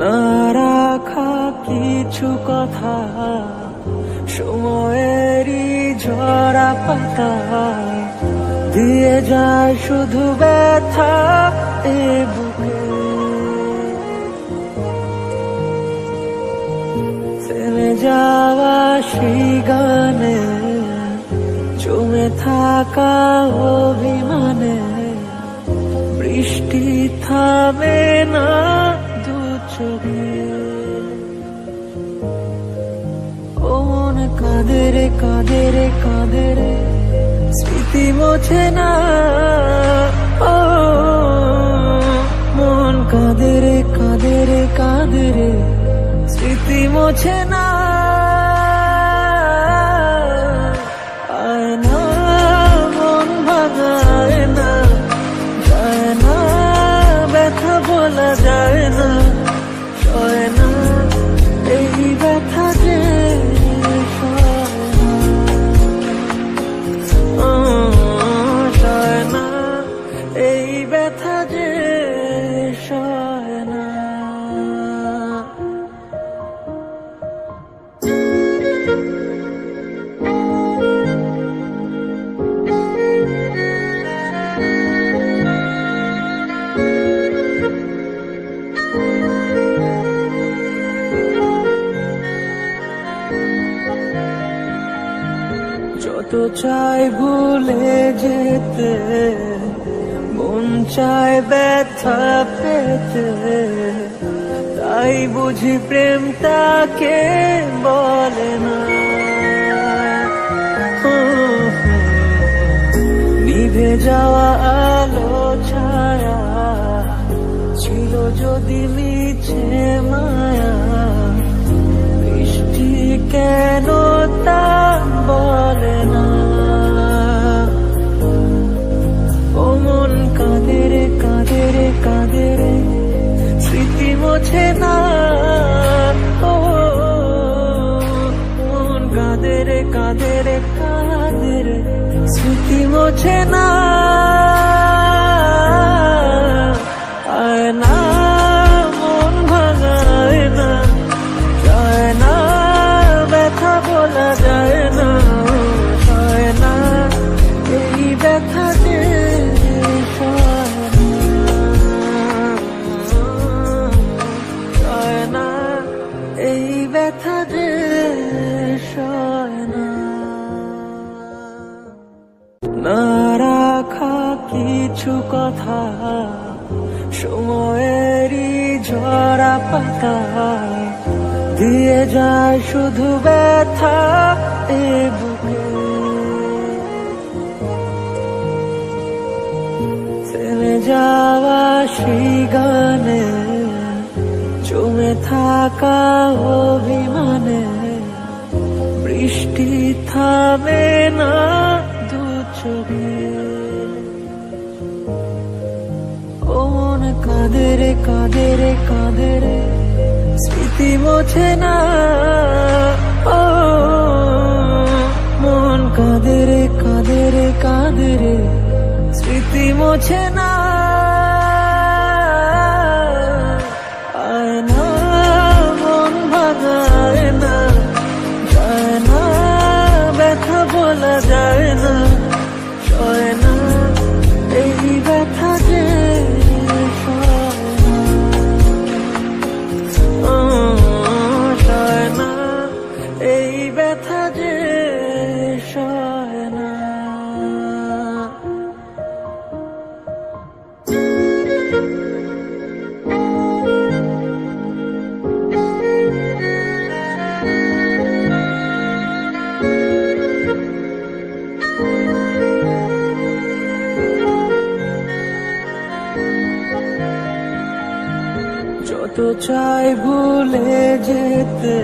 না রাখা কিছু কথা, সময়েরই ঝরা পাতা। দিয়ে যায় শুধু ব্যথা এ বুকে। থেমে যাওয়া সেই গানে, জমে থাকা অভিমানে, বৃষ্টি থামে না দু চোখে ও মন কাঁদে রে কাঁদে রে কাঁদে রে, স্মৃতি মোছে না। ও মন কাঁদে রে কাঁদে রে কাঁদে রে, স্মৃতি মোছে না। যত চাই ভুলে যেতে? মন চায় ব্যথা পেতে। তাই বুঝি প্রেম তাকে বলে না। নিভে যাওয়া আলো ছায়া ছিল যদি স্মৃতি মোছে না কিছু কথা সময়েরই ঝরা পাতা, দিয়ে যায় শুধু ব্যথা এ বুকে। থেমে যাওয়া সেই গানে জমে থাকা অভিমানে, বৃষ্টি থামে না দু চোখে। কাঁদে রে কাঁদে রে কাঁদে রে স্মৃতি মোছে না। ও, মন কাঁদে রে কাঁদে রে কাঁদে রে স্মৃতি মোছে না। বলা যায়। যত চাই ভুলে যেতে